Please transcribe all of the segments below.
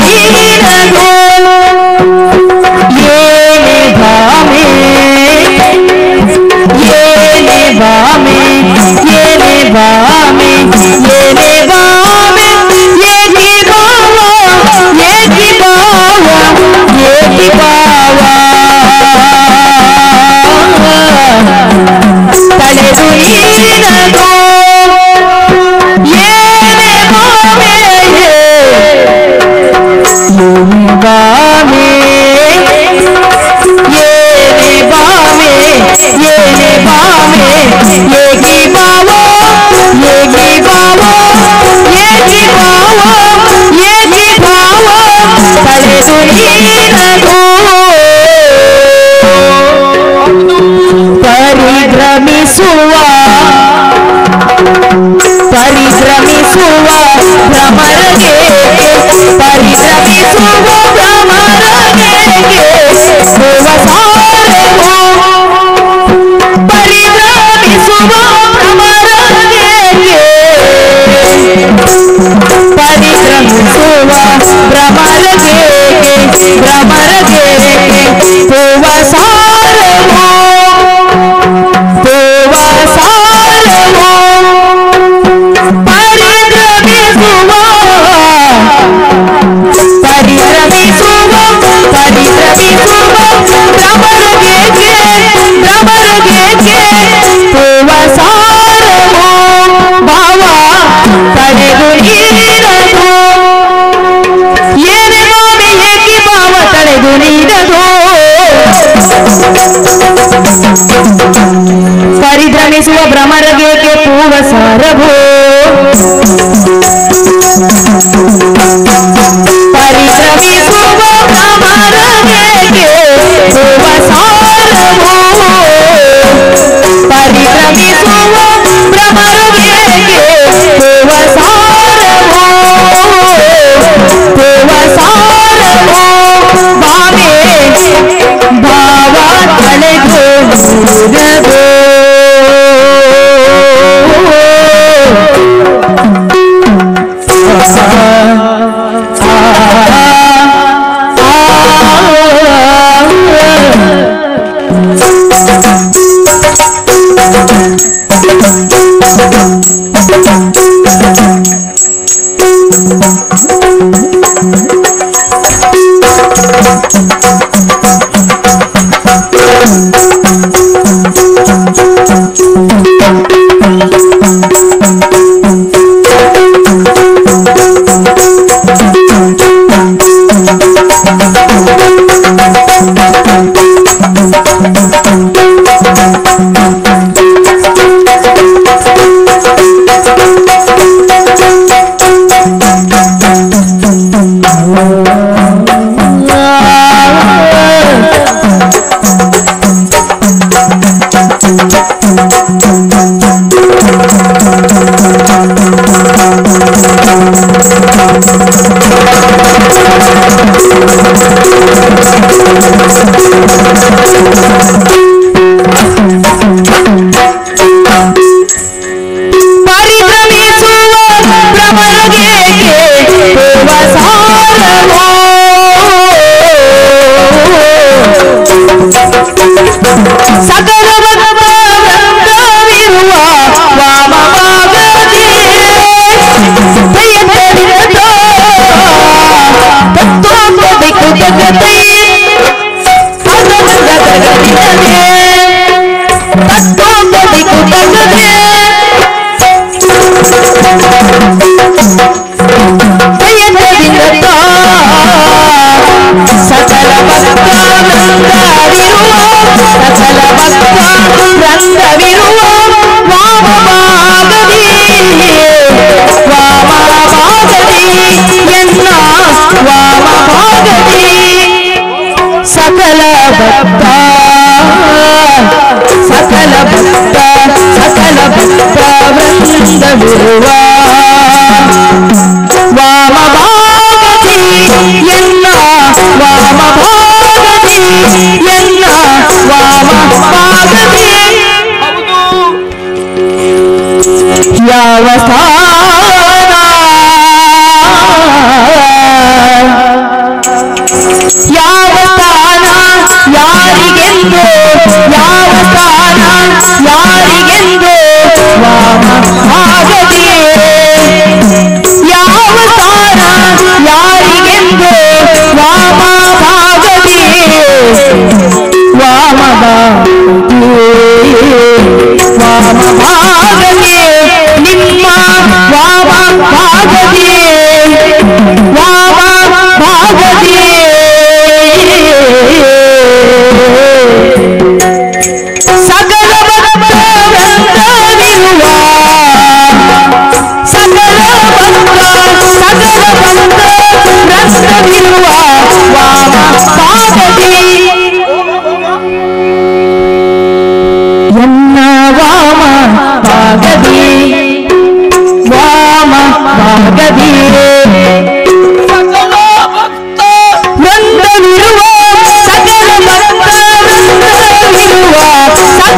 Medina. పరిభ్రమిసువా పరిభ్రమిసువా భ్రమరగే పరిభ్రమిసువా భ్రమరగే దేవసారమో పరిభ్రమిసువా భ్రమరగే పరిభ్రమిసువా Música Thank you. விடுவா வாமபாகதி என்ன? வாமபாகதி என்ன? வாமபாகதி யாவசான ಯಾವತಾನ ಯಾರಿಗೆಂದು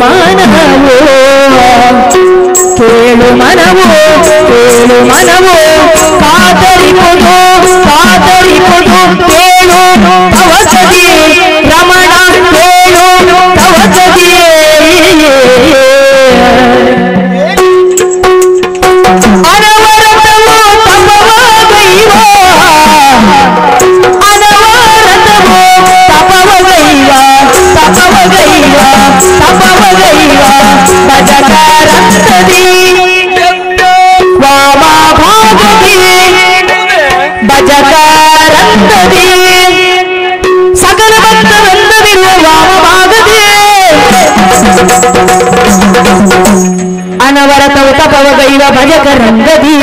ಮಾನವೋ ಕೇಳು ಮನವೋ ಕೇಳು ಮನವೋ வந்ததே. சகல பக்த வந்ததில் வாமமாகதே அனவரதௌ தபவ கைவ பஜக ரந்ததி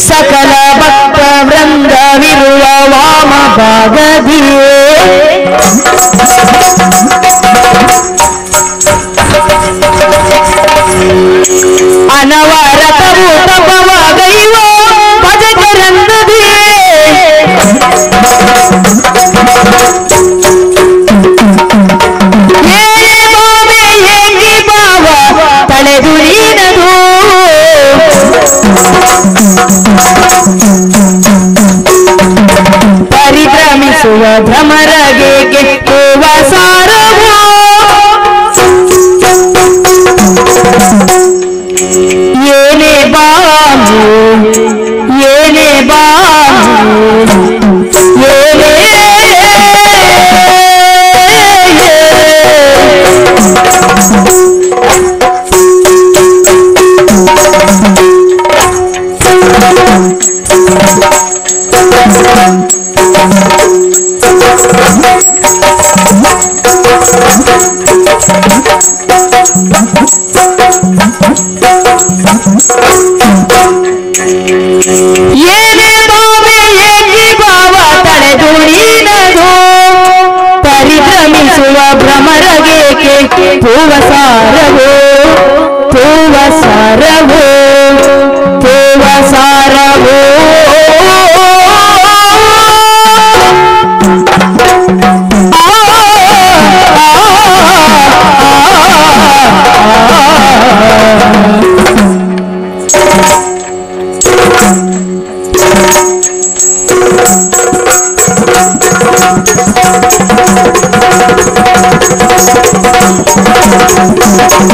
ಸಕಲ ಭಕ್ತ ವೃಂದವಿರುವ ವಾಮ ಭಾಗದಿಯೇ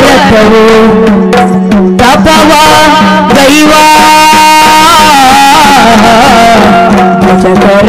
రథము తపవా దైవా. చకర